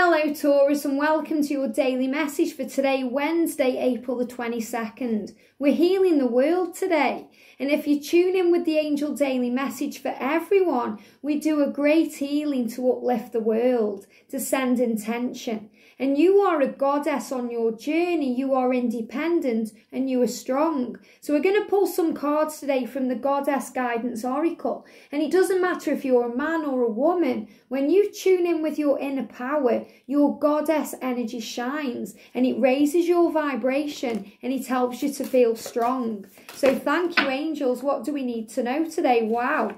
Hello Taurus and welcome to your daily message for today, Wednesday, April the 22nd. We're healing the world today. And if you tune in with the Angel Daily message for everyone, we do a great healing to uplift the world, to send intention. And you are a goddess on your journey. You are independent and you are strong. So we're going to pull some cards today from the Goddess Guidance Oracle. And it doesn't matter if you're a man or a woman. When you tune in with your inner power, your goddess energy shines and it raises your vibration and it helps you to feel strong. So thank you, angels. What do we need to know today? Wow.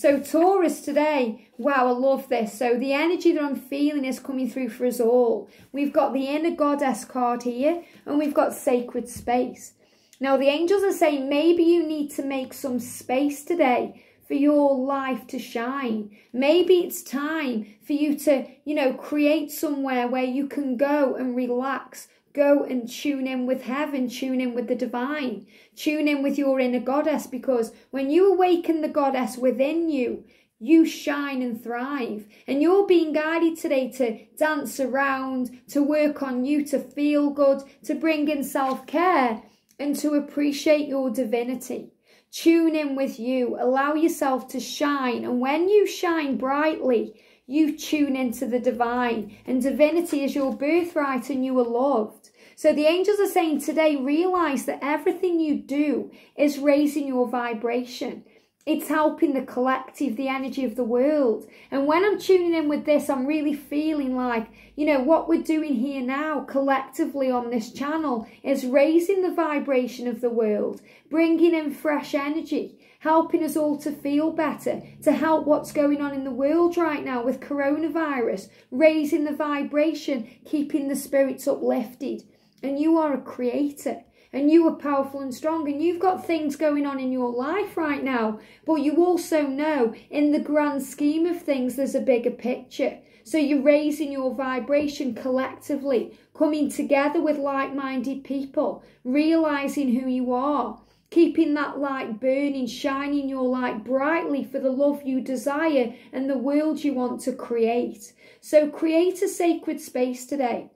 So Taurus today, wow, I love this. So the energy that I'm feeling is coming through for us all. We've got the inner goddess card here and we've got sacred space. Now the angels are saying maybe you need to make some space today for your life to shine. Maybe it's time for you to, you know, create somewhere where you can go and relax, Go and tune in with heaven, tune in with the divine, tune in with your inner goddess because when you awaken the goddess within you, you shine and thrive. And you're being guided today to dance around, to work on you, to feel good, to bring in self care, and to appreciate your divinity. Tune in with you, allow yourself to shine. And when you shine brightly, you tune into the divine, and divinity is your birthright, and you are loved. So the angels are saying today, realize that everything you do is raising your vibration. It's helping the collective, the energy of the world. And when I'm tuning in with this, I'm really feeling like, you know, what we're doing here now collectively on this channel is raising the vibration of the world, bringing in fresh energy helping us all to feel better, to help what's going on in the world right now with coronavirus, raising the vibration, keeping the spirits uplifted. And you are a creator and you are powerful and strong and you've got things going on in your life right now but you also know in the grand scheme of things there's a bigger picture so you're raising your vibration collectively coming together with like-minded people realizing who you are keeping that light burning, shining your light brightly for the love you desire and the world you want to create. So create a sacred space today.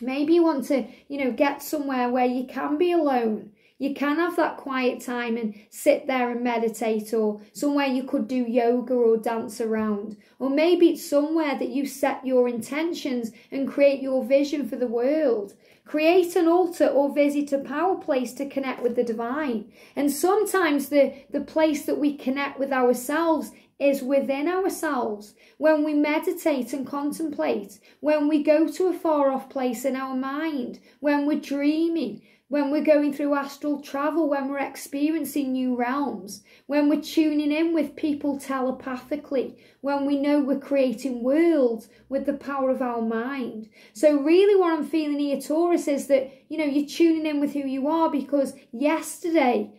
Maybe you want to, you know, get somewhere where you can be alone. You can have that quiet time and sit there and meditate, or somewhere you could do yoga or dance around. Or maybe it's somewhere that you set your intentions and create your vision for the world. Create an altar or visit a power place to connect with the divine. And sometimes the, the place that we connect with ourselves is within ourselves. When we meditate and contemplate, when we go to a far off place in our mind, when we're dreaming, when we're going through astral travel, when we're experiencing new realms, when we're tuning in with people telepathically, when we know we're creating worlds with the power of our mind. So, really, what I'm feeling here, Taurus, is that you know you're tuning in with who you are because yesterday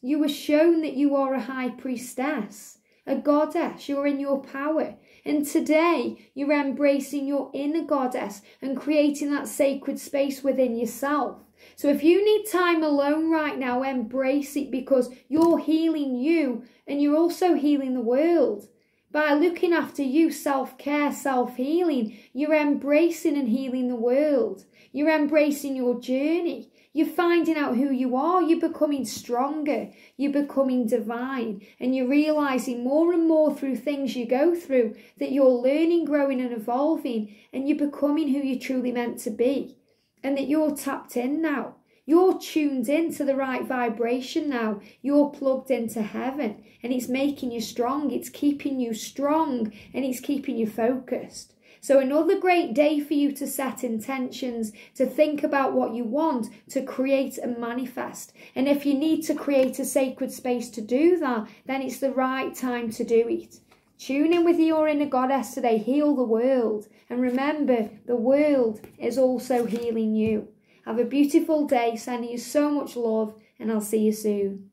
you were shown that you are a high priestess, a goddess, you're in your power. And today you're embracing your inner goddess and creating that sacred space within yourself. So if you need time alone right now, embrace it because you're healing you and you're also healing the world. By looking after you, self care, self healing, you're embracing and healing the world. You're embracing your journey. You're finding out who you are. You're becoming stronger. You're becoming divine. And you're realizing more and more through things you go through that you're learning, growing, and evolving. And you're becoming who you're truly meant to be and that you're tapped in now. You're tuned into the right vibration now. You're plugged into heaven and it's making you strong. It's keeping you strong and it's keeping you focused. So, another great day for you to set intentions, to think about what you want, to create and manifest. And if you need to create a sacred space to do that, then it's the right time to do it. Tune in with your inner goddess today. Heal the world. And remember, the world is also healing you. Have a beautiful day. Sending you so much love, and I'll see you soon.